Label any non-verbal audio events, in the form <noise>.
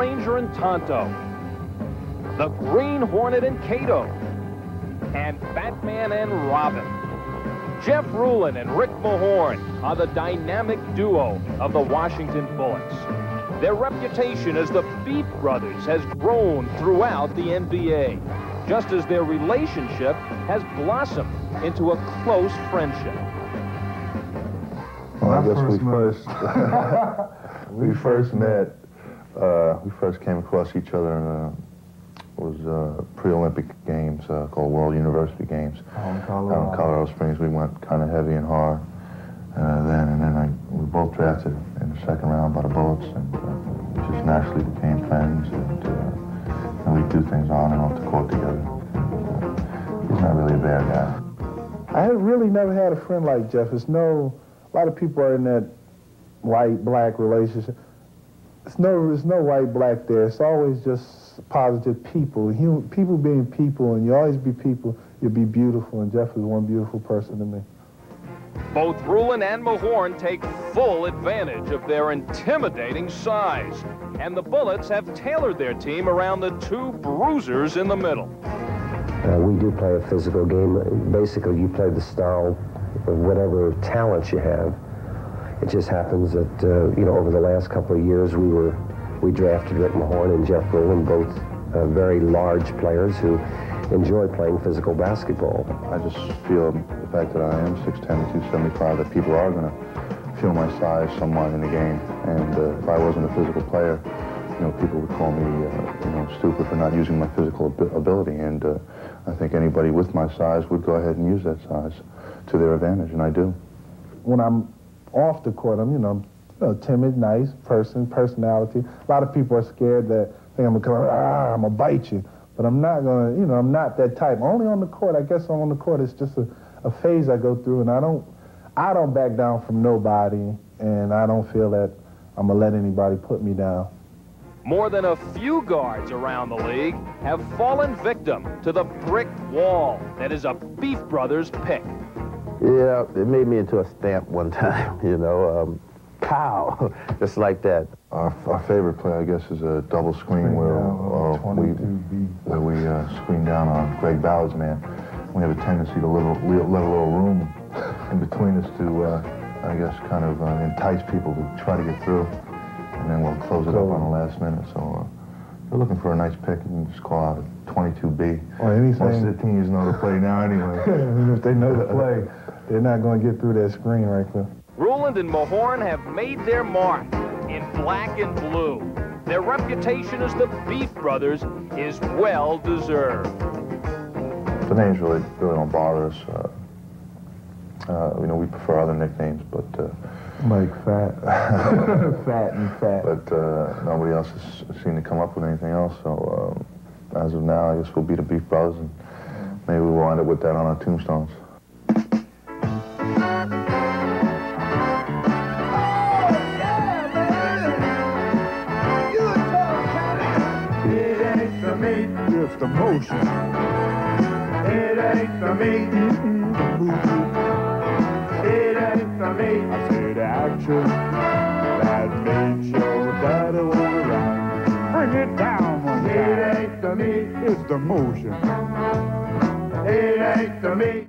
and Tonto, the Green Hornet and Kato, and Batman and Robin. Jeff Ruland and Rick Mahorn are the dynamic duo of the Washington Bullets. Their reputation as the Beef Brothers has grown throughout the NBA, just as their relationship has blossomed into a close friendship. Well, I guess we first <laughs> we first met. Uh, we first came across each other in a was uh, pre-Olympic games uh, called World University Games out in Colorado. Colorado Springs. We went kind of heavy and hard uh, then, and then I, we both drafted in the second round by the Bullets, and uh, we just naturally became friends, and, uh, and we do things on and off the court together. Uh, he's not really a bad guy. I had really never had a friend like Jeff. It's no, a lot of people are in that white-black relationship. It's no, there's no white-black there. It's always just positive people. Human, people being people, and you always be people, you'll be beautiful, and Jeff is one beautiful person to me. Both Ruland and Mahorn take full advantage of their intimidating size, and the Bullets have tailored their team around the two bruisers in the middle. Uh, we do play a physical game. Basically, you play the style of whatever talent you have. It just happens that, uh, you know, over the last couple of years, we were, we drafted Rick Mahorn and Jeff Ruland, both uh, very large players who enjoy playing physical basketball. I just feel the fact that I am 6'10", 275, that people are going to feel my size somewhat in the game. And uh, if I wasn't a physical player, you know, people would call me, uh, you know, stupid for not using my physical ab ability. And uh, I think anybody with my size would go ahead and use that size to their advantage, and I do. When I'm off the court, I'm, you know, you know, timid, nice person, personality. A lot of people are scared that think I'm gonna come, ah, I'm gonna bite you. But I'm not gonna, you know, I'm not that type. Only on the court, I guess on the court, it's just a, a phase I go through, and I don't, I don't back down from nobody, and I don't feel that I'm gonna let anybody put me down. More than a few guards around the league have fallen victim to the brick wall that is a Beef Brothers pick. Yeah, it made me into a stamp one <laughs> time, you know. Um, pow, <laughs> just like that. Our, our favorite play, I guess, is a double screen where, uh, we, where we uh, screen down on Greg Ballard's man. We have a tendency to let a, let a little room <laughs> in between us to, uh, I guess, kind of uh, entice people to try to get through. And then we'll close it up on the last minute. So if you're looking for a nice pick, you can just call out a 22B. Or anything. Most of the teams know the play now anyway. <laughs> if they know the <laughs> play, they're not going to get through that screen right there. Ruland and Mahorn have made their mark in black and blue. Their reputation as the Beef Brothers is well deserved. The names really, really don't bother us. Uh, uh, you know, we prefer other nicknames, but uh, like fat, <laughs> fat and fat. But uh, nobody else has seemed to come up with anything else. So um, as of now, I guess we'll be the Beef Brothers, and maybe we'll wind up with that on our tombstones. It's the motion. It ain't the meat. The movie. It ain't the meat. Action. That made your daddy wanna ride. Bring it down one time. It ain't the meat. It's the motion. It ain't the meat.